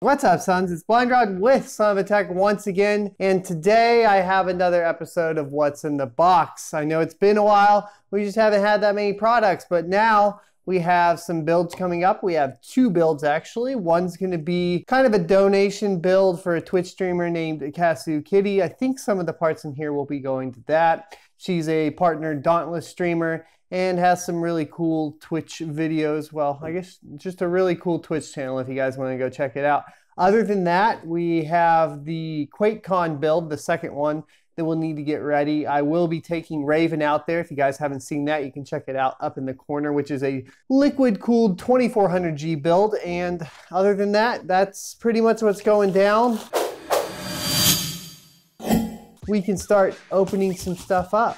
What's up, sons? It's Blind Rod with Son of a Tech once again, and today I have another episode of What's in the Box. I know it's been a while, we just haven't had that many products, but now we have some builds coming up. We have two builds actually. One's going to be kind of a donation build for a Twitch streamer named Kasu Kitty. I think some of the parts in here will be going to that. She's a partner Dauntless streamer and has some really cool Twitch videos. Well, I guess just a really cool Twitch channel if you guys want to go check it out. Other than that, we have the QuakeCon build, the second one that we'll need to get ready. I will be taking Raven out there. If you guys haven't seen that, you can check it out up in the corner, which is a liquid cooled 2400G build. And other than that, that's pretty much what's going down. We can start opening some stuff up.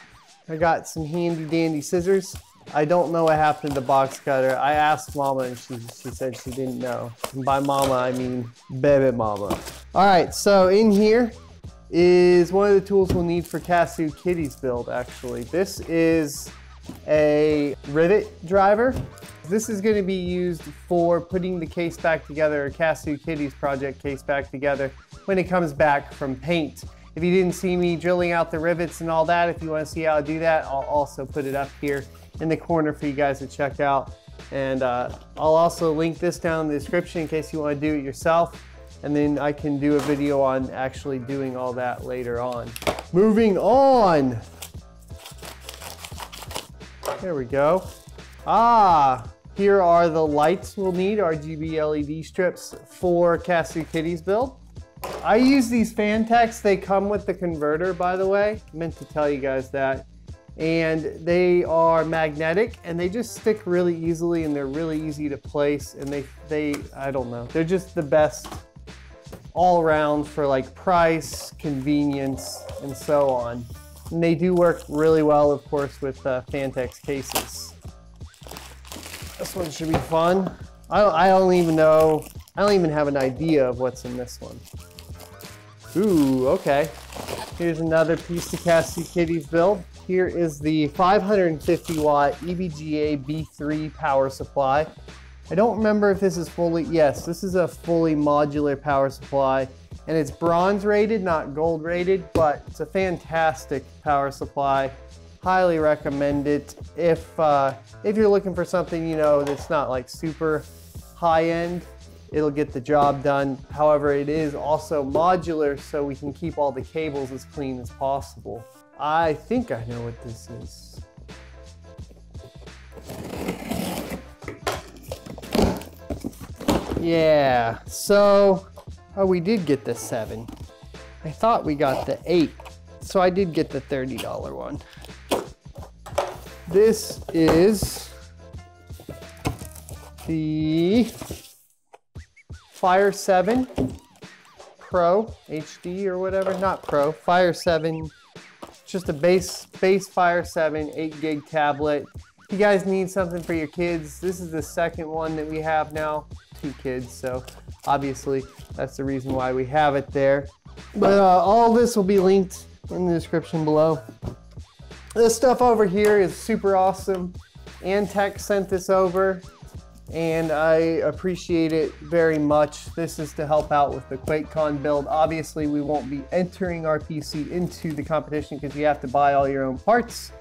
I got some handy dandy scissors. I don't know what happened to the box cutter. I asked mama and she, she said she didn't know. And by mama, I mean baby mama. All right, so in here is one of the tools we'll need for Kasu Kitty's build actually. This is a rivet driver. This is gonna be used for putting the case back together, or Kasu Kitty's project case back together when it comes back from paint. If you didn't see me drilling out the rivets and all that, if you want to see how I do that, I'll also put it up here in the corner for you guys to check out. And uh, I'll also link this down in the description in case you want to do it yourself. And then I can do a video on actually doing all that later on. Moving on. There we go. Ah, here are the lights we'll need, RGB LED strips for Kasu Kitty's build. I use these Phanteks. They come with the converter, by the way. I meant to tell you guys that. And they are magnetic and they just stick really easily and they're really easy to place and they, they I don't know, they're just the best all around for like price, convenience, and so on. And they do work really well, of course, with uh, Phanteks cases. This one should be fun. I don't, I don't even know, I don't even have an idea of what's in this one. Ooh, okay. Here's another piece to Kasu Kitty's build. Here is the 550 watt EVGA B3 power supply. I don't remember if this is fully, yes, this is a fully modular power supply and it's bronze rated, not gold rated, but it's a fantastic power supply. Highly recommend it if, uh, if you're looking for something, you know, that's not like super high end it'll get the job done. However, it is also modular so we can keep all the cables as clean as possible. I think I know what this is. Yeah, so, oh, we did get the seven. I thought we got the eight, so I did get the $30 one. This is the Fire 7 Pro HD or whatever, not Pro, Fire 7, just a base, base Fire 7 8 gig tablet. If you guys need something for your kids, this is the second one that we have now, two kids, so obviously that's the reason why we have it there. But uh, all this will be linked in the description below. This stuff over here is super awesome. Antec sent this over and I appreciate it very much. This is to help out with the QuakeCon build. Obviously, we won't be entering our PC into the competition because you have to buy all your own parts,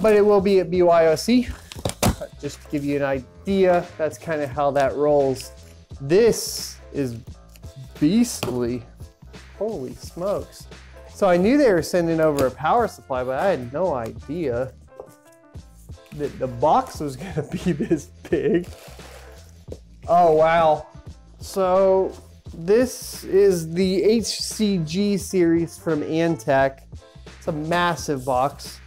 but it will be at BYOC. Just to give you an idea, that's kind of how that rolls. This is beastly. Holy smokes. So I knew they were sending over a power supply, but I had no idea that the box was gonna be this big. Oh, wow. So this is the HCG series from Antec. It's a massive box.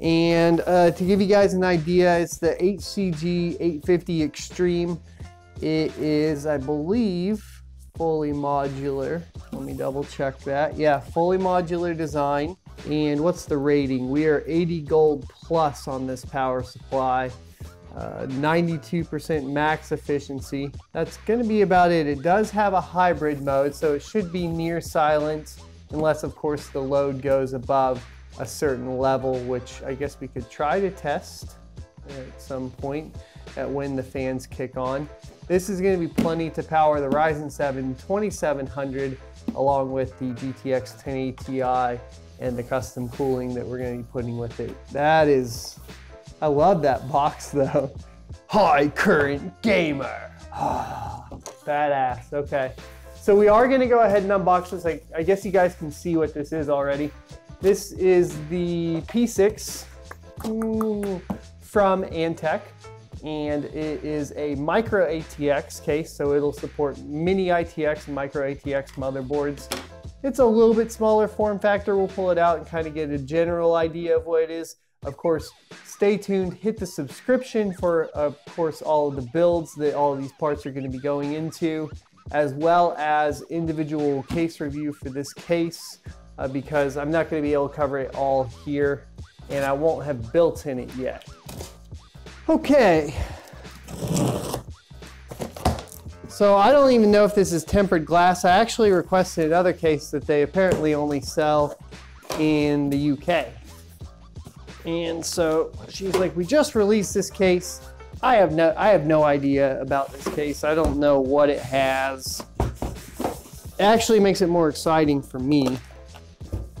And uh, to give you guys an idea, it's the HCG 850 Extreme. It is, I believe, fully modular. Let me double check that. Yeah, fully modular design. And what's the rating? We are 80 gold plus on this power supply. 92% uh, max efficiency. That's going to be about it. It does have a hybrid mode, so it should be near silent, unless of course the load goes above a certain level, which I guess we could try to test at some point at when the fans kick on. This is going to be plenty to power the Ryzen 7 2700 along with the GTX 1080 Ti and the custom cooling that we're going to be putting with it. That is, I love that box though. High current gamer. Badass, okay. So we are gonna go ahead and unbox this. I, I guess you guys can see what this is already. This is the P6 from Antec and it is a micro ATX case, so it'll support mini ITX and micro ATX motherboards. It's a little bit smaller form factor. We'll pull it out and kind of get a general idea of what it is. Of course, stay tuned, hit the subscription for, of course, all of the builds that all of these parts are going to be going into, as well as individual case review for this case, uh, because I'm not going to be able to cover it all here, and I won't have built in it yet. Okay. So I don't even know if this is tempered glass. I actually requested another case that they apparently only sell in the UK. And so she's like, we just released this case. I have no I have no idea about this case. I don't know what it has. It actually makes it more exciting for me.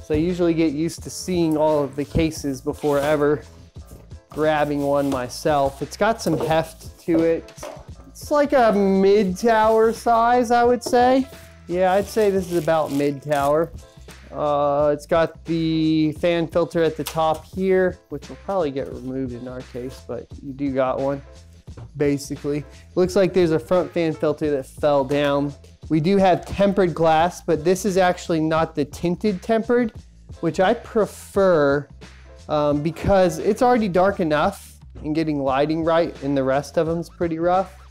So I usually get used to seeing all of the cases before ever grabbing one myself. It's got some heft to it. It's like a mid-tower size, I would say. Yeah, I'd say this is about mid-tower. Uh, it's got the fan filter at the top here, which will probably get removed in our case, but you do got one, basically. Looks like there's a front fan filter that fell down. We do have tempered glass, but this is actually not the tinted tempered, which I prefer um, because it's already dark enough and getting lighting right and the rest of them is pretty rough.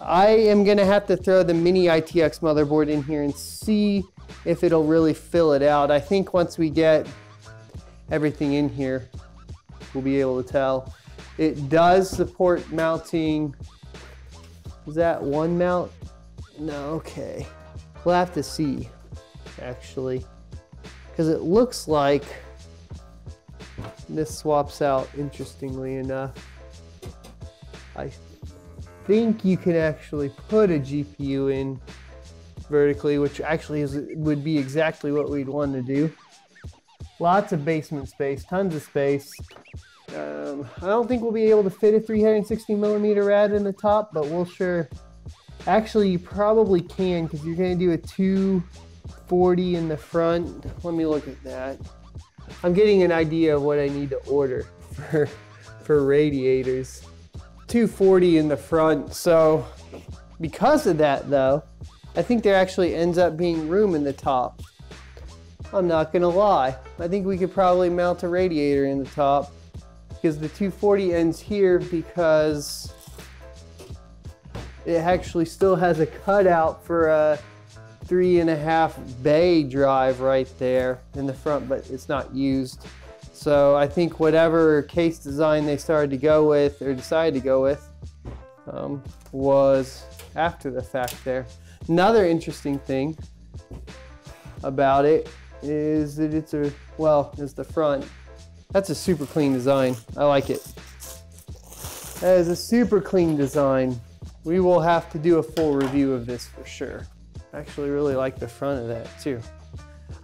I am gonna have to throw the mini ITX motherboard in here and see if it'll really fill it out. I think once we get everything in here, we'll be able to tell. It does support mounting, is that one mount? No, okay. We'll have to see, actually. Because it looks like this swaps out, interestingly enough. I think you can actually put a GPU in vertically, which actually is, would be exactly what we'd want to do. Lots of basement space, tons of space. Um, I don't think we'll be able to fit a 360 millimeter rad in the top, but we'll sure. Actually, you probably can because you're going to do a 240 in the front. Let me look at that. I'm getting an idea of what I need to order for, for radiators. 240 in the front. So because of that though, I think there actually ends up being room in the top. I'm not gonna lie. I think we could probably mount a radiator in the top because the 240 ends here because it actually still has a cutout for a three and a half bay drive right there in the front, but it's not used. So I think whatever case design they started to go with or decided to go with um, was after the fact there. Another interesting thing about it is that it's a, well, is the front. That's a super clean design. I like it. That is a super clean design. We will have to do a full review of this for sure. I actually really like the front of that too.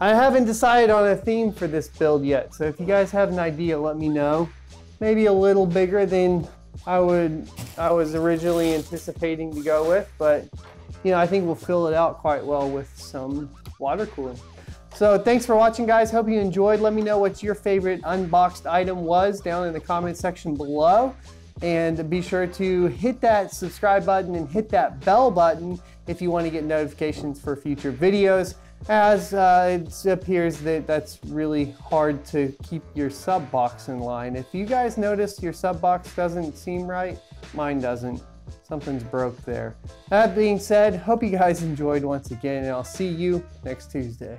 I haven't decided on a theme for this build yet, so if you guys have an idea, let me know. Maybe a little bigger than I would I was originally anticipating to go with, but you know, I think we'll fill it out quite well with some water cooling. So thanks for watching guys. Hope you enjoyed. Let me know what your favorite unboxed item was down in the comment section below. And be sure to hit that subscribe button and hit that bell button if you want to get notifications for future videos as uh, it appears that that's really hard to keep your sub box in line. If you guys notice your sub box doesn't seem right, mine doesn't. Something's broke there. That being said, hope you guys enjoyed once again and I'll see you next Tuesday.